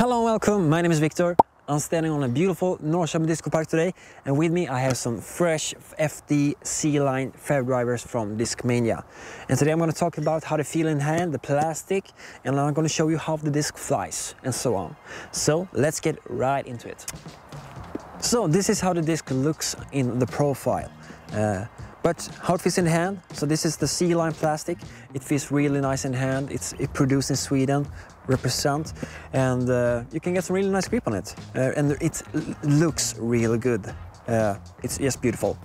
Hello and welcome, my name is Victor. I'm standing on a beautiful Norrköping Disco Park today and with me I have some fresh FD C-Line fair drivers from Discmania. And today I'm going to talk about how they feel in hand, the plastic, and I'm going to show you how the disc flies and so on. So let's get right into it. So this is how the disc looks in the profile. Uh, but how it feels in hand, so this is the C-Line plastic. It feels really nice in hand. It's it produced in Sweden, represent, and uh, you can get some really nice grip on it. Uh, and it looks really good. Uh, it's just beautiful.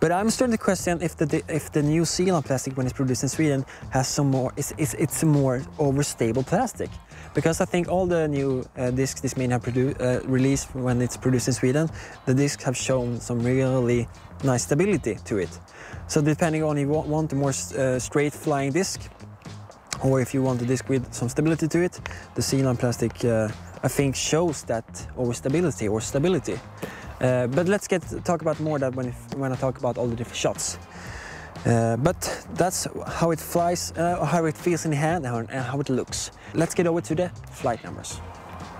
But I'm starting to question if the if the new C-Line plastic, when it's produced in Sweden, has some more. It's it's, it's more overstable plastic because I think all the new uh, discs this may have uh, released when it's produced in Sweden, the discs have shown some really nice stability to it. So depending on you want a more uh, straight flying disc or if you want a disc with some stability to it, the C-Line plastic uh, I think shows that over stability or stability. Uh, but let's get talk about more that when, when I talk about all the different shots. Uh, but that's how it flies, uh, how it feels in the hand and how it looks. Let's get over to the flight numbers.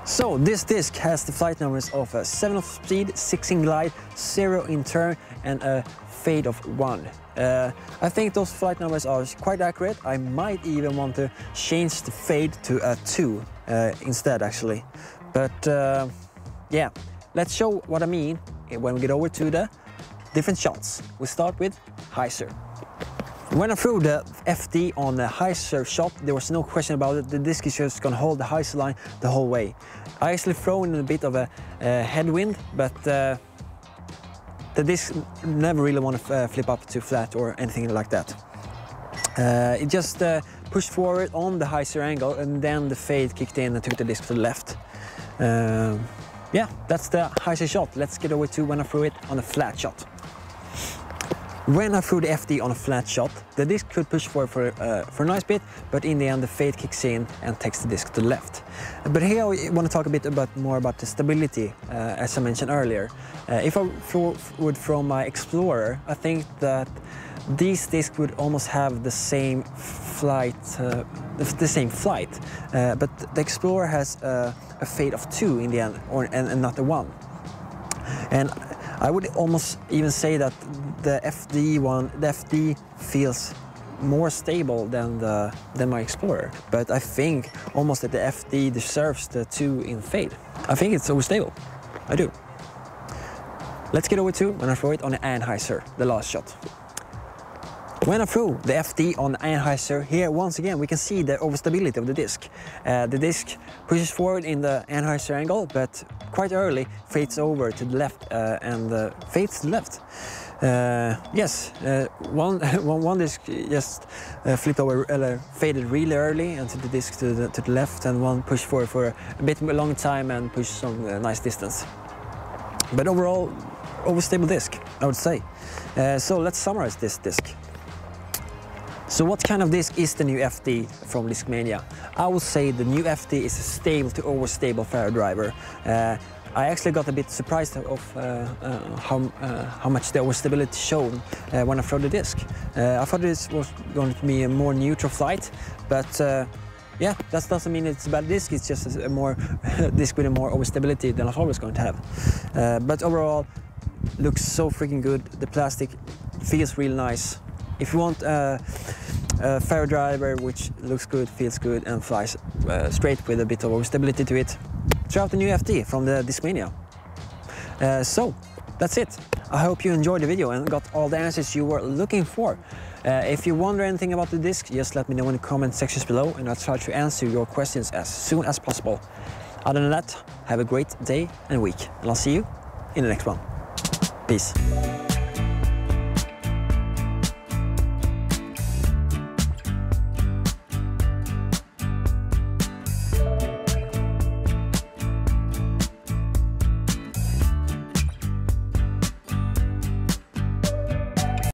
So this disc has the flight numbers of a 7 of speed, 6 in glide, 0 in turn and a fade of 1. Uh, I think those flight numbers are quite accurate. I might even want to change the fade to a 2 uh, instead actually. But uh, yeah, let's show what I mean when we get over to the different shots. We start with hyzer. When I threw the FD on the hyzer shot, there was no question about it. The disc is just gonna hold the hyzer line the whole way. I actually throw in a bit of a, a headwind, but uh, the disc never really want to uh, flip up to flat or anything like that. Uh, it just uh, pushed forward on the hyzer angle and then the fade kicked in and took the disc to the left. Yeah, that's the hyzer shot. Let's get over to when I threw it on a flat shot. When I threw the FD on a flat shot, the disc could push forward for, uh, for a nice bit, but in the end the fade kicks in and takes the disc to the left. But here I want to talk a bit about more about the stability, uh, as I mentioned earlier. Uh, if I would throw my Explorer, I think that these discs would almost have the same flight, uh, the same flight, uh, but the Explorer has a fade of two in the end, or and, and not a one. And I would almost even say that the FD one, the FD feels more stable than the than my Explorer. But I think almost that the FD deserves the two in fade. I think it's so stable. I do. Let's get over to when throw it on the anhyzer, the last shot. When I threw the FD on the anhyzer, here once again we can see the overstability of the disc. Uh, the disc pushes forward in the anhyzer angle, but quite early fades over to the left uh, and uh, fades left. Uh, yes, uh, one, one, one disc just uh, flipped over, faded really early and the disc to the, to the left and one pushed forward for a bit long time and pushed some nice distance. But overall, overstable disc, I would say. So let's summarize this disc. So what kind of disc is the new FD from Discmania? I would say the new FD is a stable to overstable fair driver. Uh, I actually got a bit surprised of uh, uh, how, uh, how much the overstability showed uh, when I threw the disc. Uh, I thought this was going to be a more neutral flight, but yeah, that doesn't mean it's a bad disc, it's just a more disc with a more overstability than I thought it was going to have. but overall, looks so freaking good. The plastic feels real nice. If you want a, a fair driver which looks good, feels good and flies uh, straight with a bit of stability to it, try out the new FD from the Discmania. Uh, so, that's it. I hope you enjoyed the video and got all the answers you were looking for. Uh, if you wonder anything about the disc, just let me know in the comment sections below and I'll try to answer your questions as soon as possible. Other than that, have a great day and week and I'll see you in the next one. Peace.